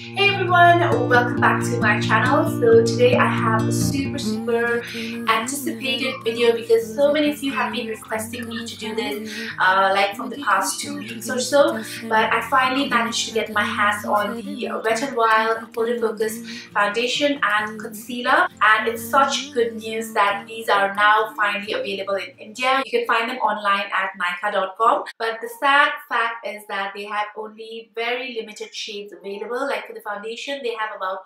Hey everyone, welcome back to my channel. So today I have a super super anticipated video because so many of you have been requesting me to do this uh, like from the past two weeks or so but I finally managed to get my hands on the Wet n Wild Photo Focus Foundation and Concealer and it's such good news that these are now finally available in India. You can find them online at nykaa.com but the sad fact is that they have only very limited shades available like for the foundation they have about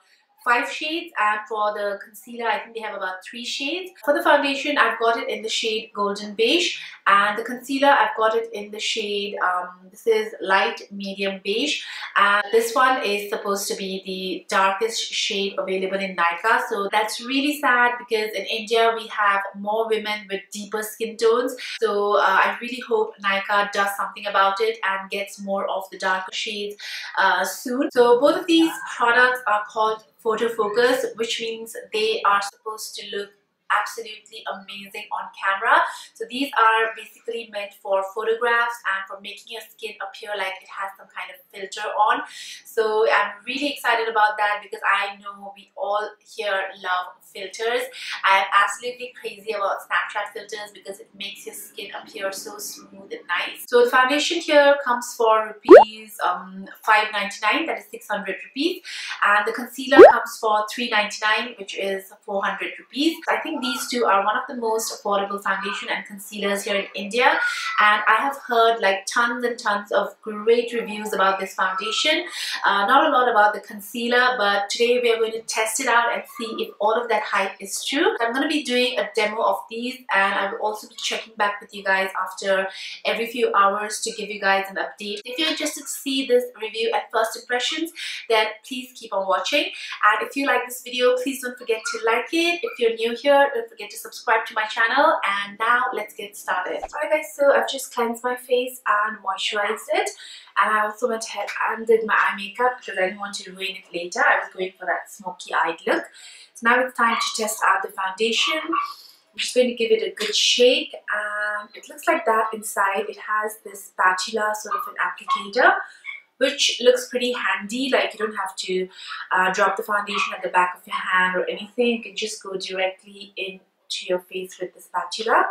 five shades and for the concealer I think they have about three shades. For the foundation I've got it in the shade Golden Beige and the concealer I've got it in the shade, um, this is light medium beige and this one is supposed to be the darkest shade available in Nykaa so that's really sad because in India we have more women with deeper skin tones so uh, I really hope Nykaa does something about it and gets more of the darker shades uh, soon. So both of these products are called photo focus which means they are supposed to look absolutely amazing on camera. So these are basically meant for photographs and for making your skin appear like it has some kind of filter on. So I'm really excited about that because I know we all here love filters. I am absolutely crazy about Snapchat filters because it makes your skin appear so smooth and nice. So the foundation here comes for rupees um, 5.99 that is 600 rupees. And the concealer comes for 3.99 which is 400 rupees. I think these two are one of the most affordable foundation and concealers here in India and I have heard like tons and tons of great reviews about this foundation. Uh, not a lot about the concealer but today we are going to test it out and see if all of that hype is true. I'm going to be doing a demo of these and I will also be checking back with you guys after every few hours to give you guys an update. If you're interested to see this review at first impressions then please keep on watching and if you like this video please don't forget to like it. If you're new here don't forget to subscribe to my channel and now let's get started. Alright guys, so I've just cleansed my face and moisturized it and I also went ahead and did my eye makeup because I didn't want to ruin it later. I was going for that smoky eyed look. So now it's time to test out the foundation. I'm just going to give it a good shake and it looks like that inside. It has this spatula sort of an applicator which looks pretty handy like you don't have to uh, drop the foundation at the back of your hand or anything you can just go directly into your face with the spatula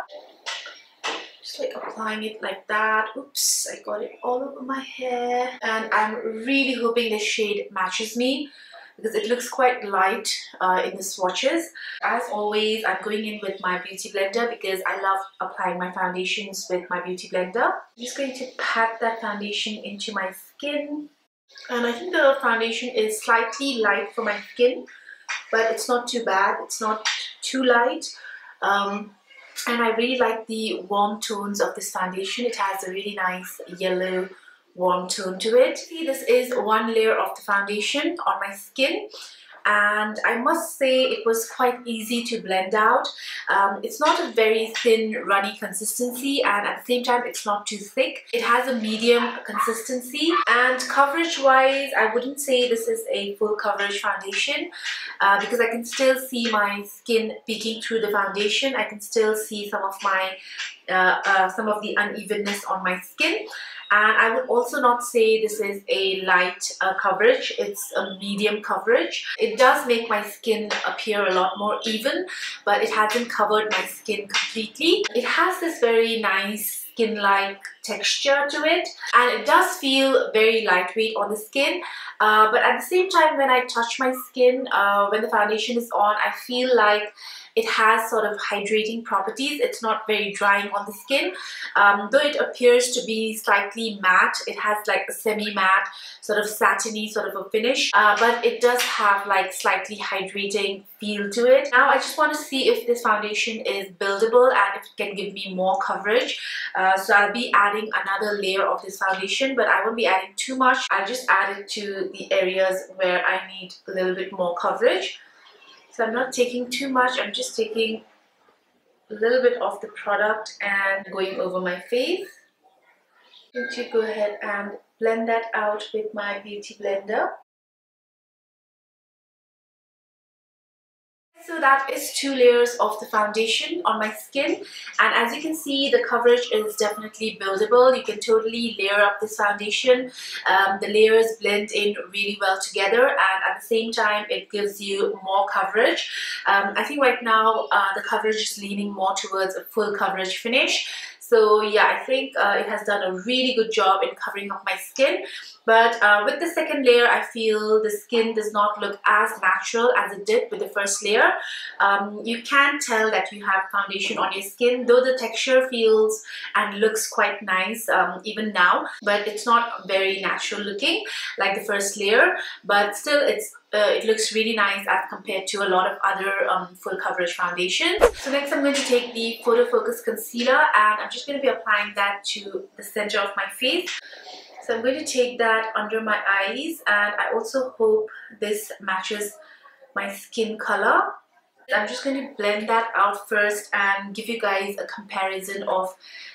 just like applying it like that oops I got it all over my hair and I'm really hoping this shade matches me because it looks quite light uh, in the swatches. As always, I'm going in with my Beauty Blender because I love applying my foundations with my Beauty Blender. I'm just going to pat that foundation into my skin. And I think the foundation is slightly light for my skin, but it's not too bad. It's not too light. Um, and I really like the warm tones of this foundation. It has a really nice yellow warm tone to it. This is one layer of the foundation on my skin and I must say it was quite easy to blend out. Um, it's not a very thin runny consistency and at the same time it's not too thick. It has a medium consistency and coverage wise I wouldn't say this is a full coverage foundation uh, because I can still see my skin peeking through the foundation. I can still see some of my uh, uh, some of the unevenness on my skin and I would also not say this is a light uh, coverage. It's a medium coverage. It does make my skin appear a lot more even but it hasn't covered my skin completely. It has this very nice skin-like texture to it and it does feel very lightweight on the skin uh, but at the same time when I touch my skin uh, when the foundation is on I feel like it has sort of hydrating properties. It's not very drying on the skin. Um, though it appears to be slightly matte, it has like a semi-matte sort of satiny sort of a finish. Uh, but it does have like slightly hydrating feel to it. Now I just want to see if this foundation is buildable and if it can give me more coverage. Uh, so I'll be adding another layer of this foundation but I won't be adding too much. I'll just add it to the areas where I need a little bit more coverage. So I'm not taking too much, I'm just taking a little bit of the product and going over my face. To go ahead and blend that out with my beauty blender. So that is two layers of the foundation on my skin and as you can see the coverage is definitely buildable. You can totally layer up this foundation. Um, the layers blend in really well together and at the same time it gives you more coverage. Um, I think right now uh, the coverage is leaning more towards a full coverage finish. So yeah, I think uh, it has done a really good job in covering up my skin. But uh, with the second layer, I feel the skin does not look as natural as it did with the first layer. Um, you can tell that you have foundation on your skin, though the texture feels and looks quite nice um, even now. But it's not very natural looking like the first layer. But still, it's uh, it looks really nice as compared to a lot of other um, full coverage foundations. So next I'm going to take the Photo Focus Concealer and I'm just going to be applying that to the center of my face. So I'm going to take that under my eyes and I also hope this matches my skin color. I'm just going to blend that out first and give you guys a comparison of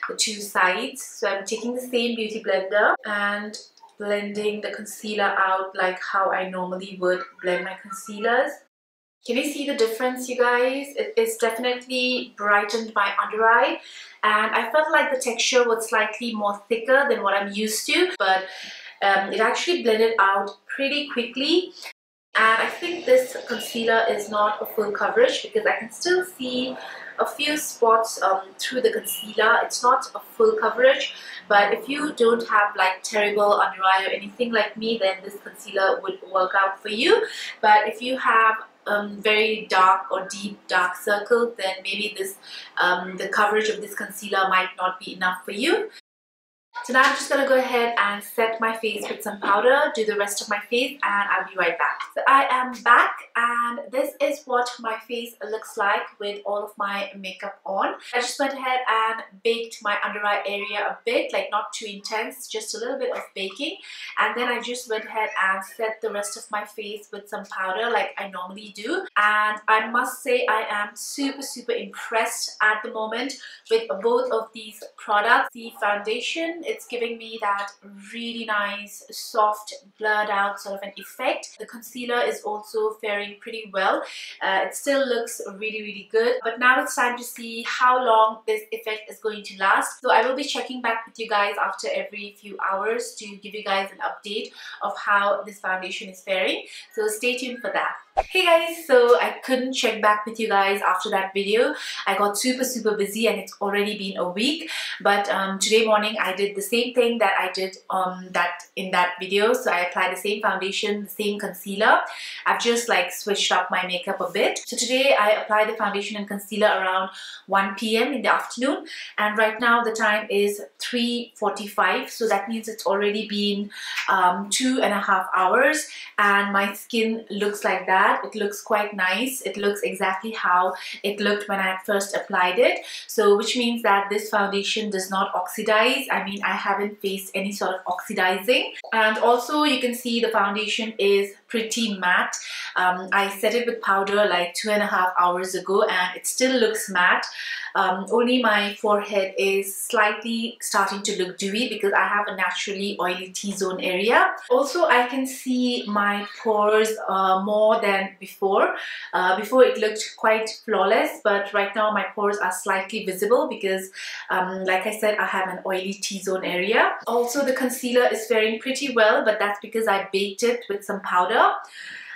the two sides. So I'm taking the same beauty blender and blending the concealer out like how I normally would blend my concealers. Can you see the difference you guys? It is definitely brightened my under eye and I felt like the texture was slightly more thicker than what I'm used to but um, it actually blended out pretty quickly and I think this concealer is not a full coverage because I can still see a few spots um, through the concealer. It's not a full coverage, but if you don't have like terrible under eye or anything like me, then this concealer would work out for you. But if you have um, very dark or deep dark circles, then maybe this um, the coverage of this concealer might not be enough for you. So now I'm just going to go ahead and set my face with some powder, do the rest of my face and I'll be right back. So I am back and this is what my face looks like with all of my makeup on. I just went ahead and baked my under eye area a bit, like not too intense, just a little bit of baking. And then I just went ahead and set the rest of my face with some powder like I normally do. And I must say I am super super impressed at the moment with both of these products. The foundation it's giving me that really nice soft blurred out sort of an effect. The concealer is also faring pretty well. Uh, it still looks really really good but now it's time to see how long this effect is going to last. So I will be checking back with you guys after every few hours to give you guys an update of how this foundation is faring. So stay tuned for that. Hey guys, so I couldn't check back with you guys after that video. I got super super busy and it's already been a week. But um, today morning I did the same thing that I did um, that in that video. So I applied the same foundation, the same concealer. I've just like switched up my makeup a bit. So today I applied the foundation and concealer around 1 p.m. in the afternoon. And right now the time is 3.45. So that means it's already been um, two and a half hours. And my skin looks like that It looks quite nice. It looks exactly how it looked when I first applied it. So which means that this foundation does not oxidize. I mean, I haven't faced any sort of oxidizing. And also you can see the foundation is pretty matte. Um, I set it with powder like two and a half hours ago and it still looks matte. Um, only my forehead is slightly starting to look dewy because I have a naturally oily T-zone area. Also, I can see my pores uh, more than before. Uh, before it looked quite flawless, but right now my pores are slightly visible because, um, like I said, I have an oily T-zone area. Also, the concealer is faring pretty well, but that's because I baked it with some powder.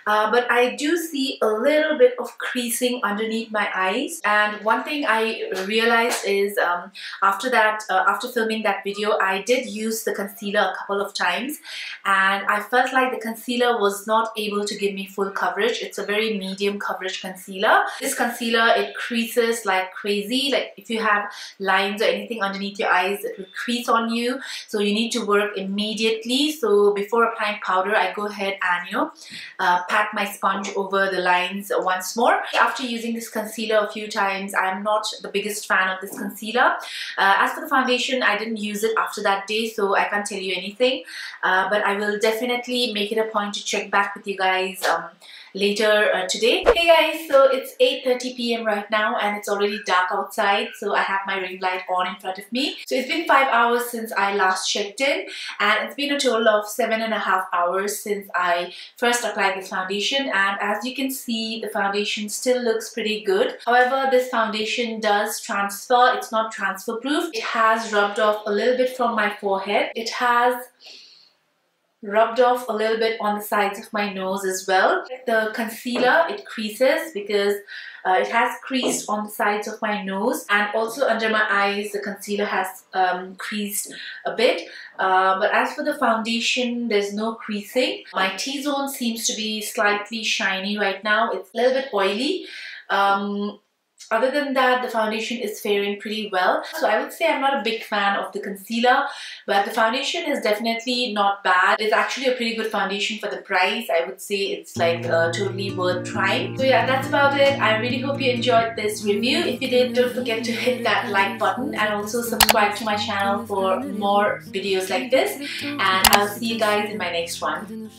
Uh, but I do see a little bit of creasing underneath my eyes. And one thing I realized is um, after that uh, after filming that video I did use the concealer a couple of times. And I felt like the concealer was not able to give me full coverage. It's a very medium coverage concealer. This concealer it creases like crazy. Like if you have lines or anything underneath your eyes it will crease on you. So you need to work immediately. So before applying powder I go ahead and you know uh, pat my sponge over the lines once more. After using this concealer a few times, I'm not the biggest fan of this concealer. Uh, as for the foundation, I didn't use it after that day, so I can't tell you anything. Uh, but I will definitely make it a point to check back with you guys um, later uh, today. Hey guys, so it's 8.30 p.m. right now and it's already dark outside so I have my ring light on in front of me. So it's been 5 hours since I last checked in and it's been a total of 7 and a half hours since I first applied this foundation and as you can see the foundation still looks pretty good. However, this foundation does transfer. It's not transfer proof. It has rubbed off a little bit from my forehead. It has rubbed off a little bit on the sides of my nose as well. The concealer, it creases because uh, it has creased on the sides of my nose and also under my eyes the concealer has um, creased a bit. Uh, but as for the foundation, there's no creasing. My T-zone seems to be slightly shiny right now. It's a little bit oily. Um, other than that, the foundation is faring pretty well. So I would say I'm not a big fan of the concealer, but the foundation is definitely not bad. It's actually a pretty good foundation for the price. I would say it's like uh, totally worth trying. So yeah, that's about it. I really hope you enjoyed this review. If you did, don't forget to hit that like button and also subscribe to my channel for more videos like this. And I'll see you guys in my next one.